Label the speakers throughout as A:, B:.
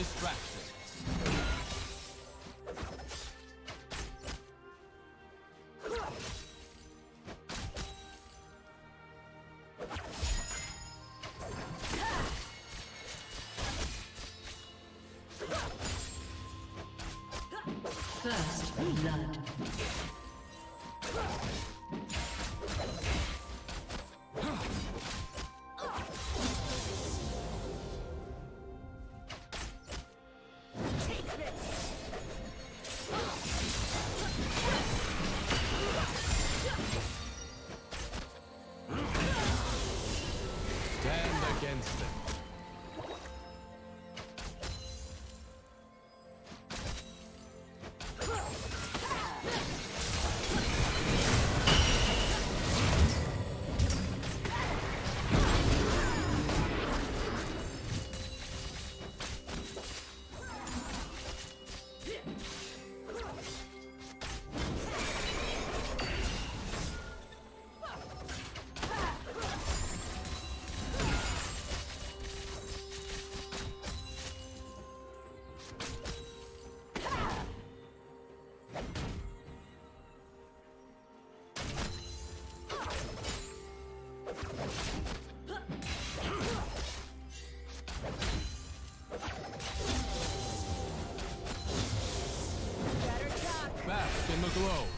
A: distractions. Glow.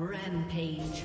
B: Rampage.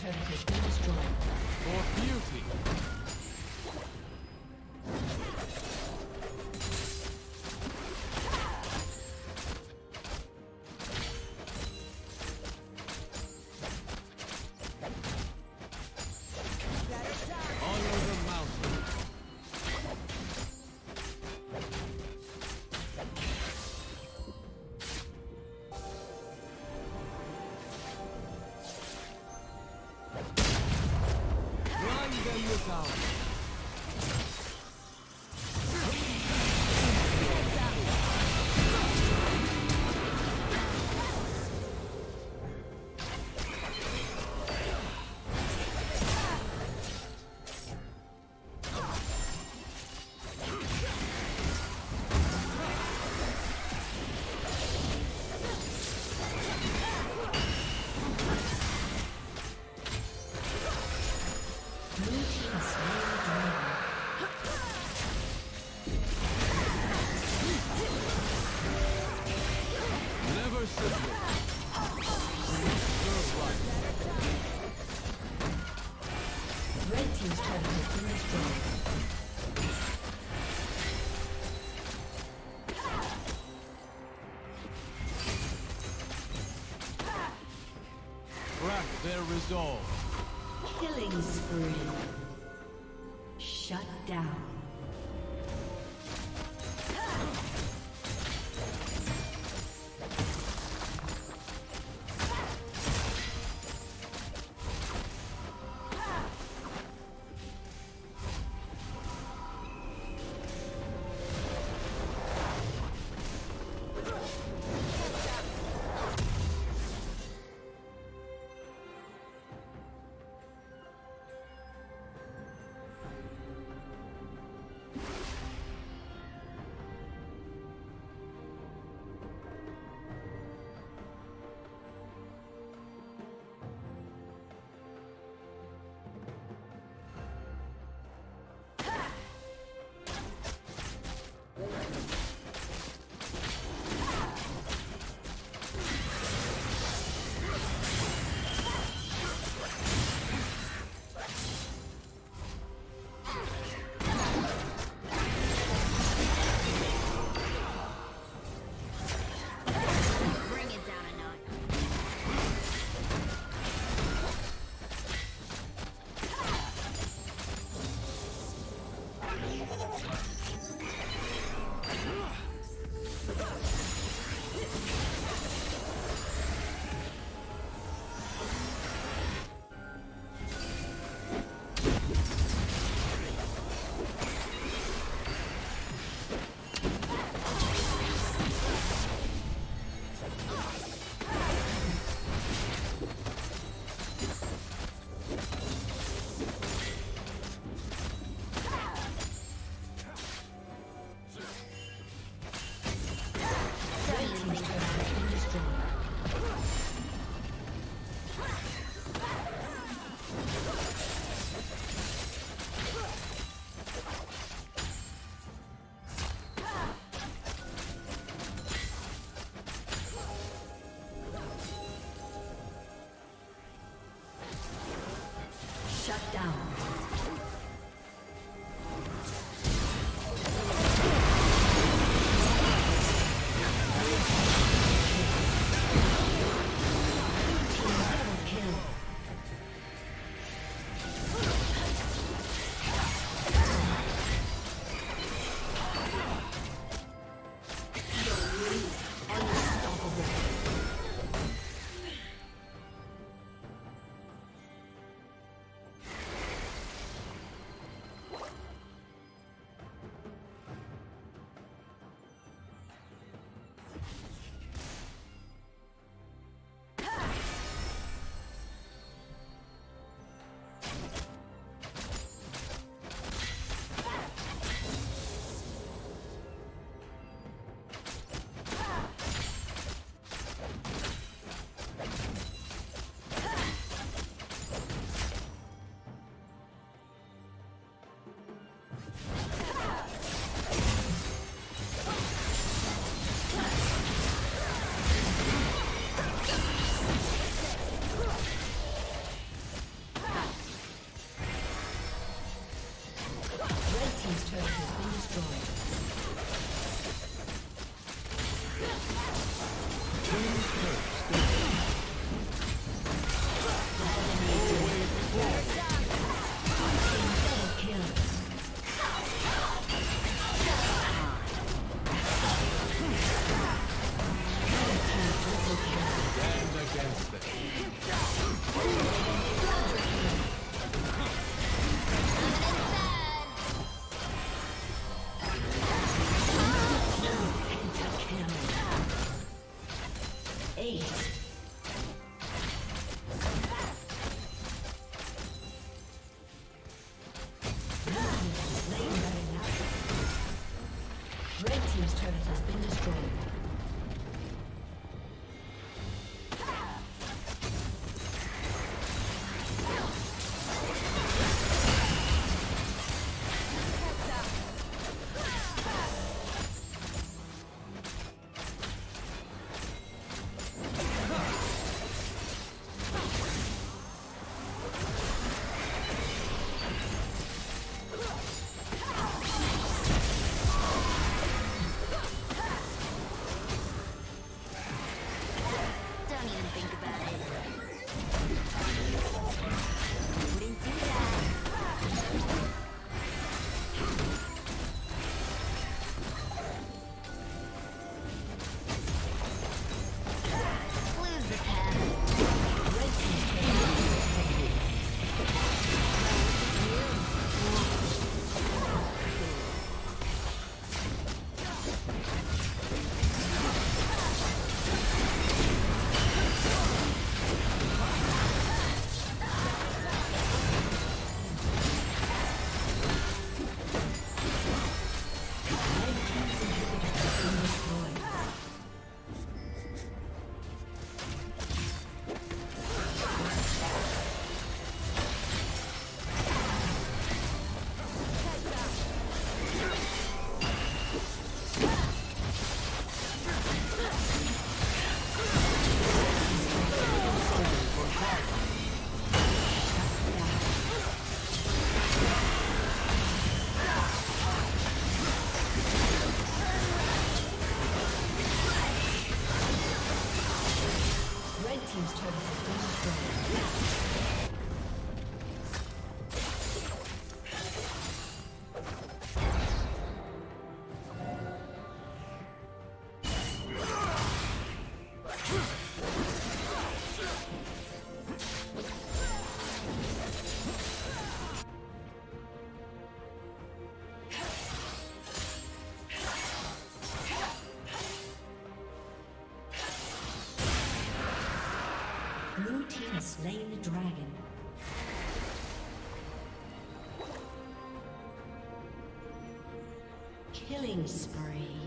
B: Turret has been destroyed.
A: For beauty. Them their
B: has slain the dragon. Killing spree.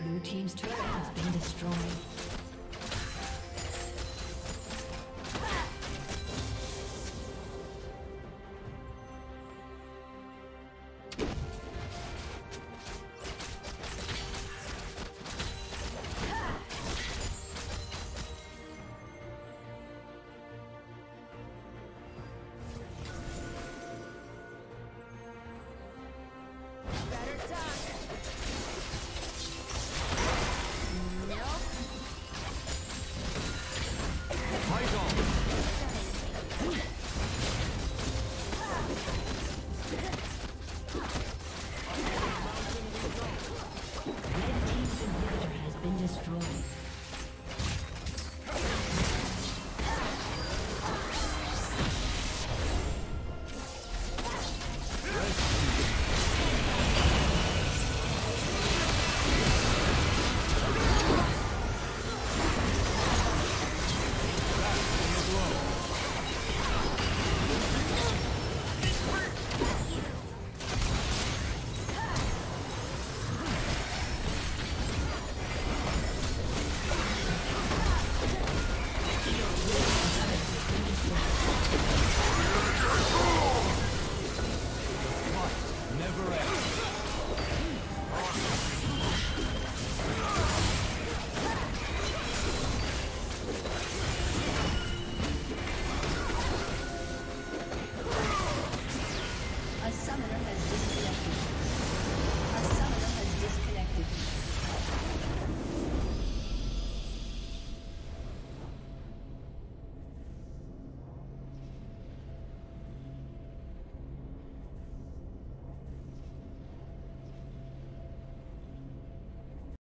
B: Blue Team's turret has been destroyed.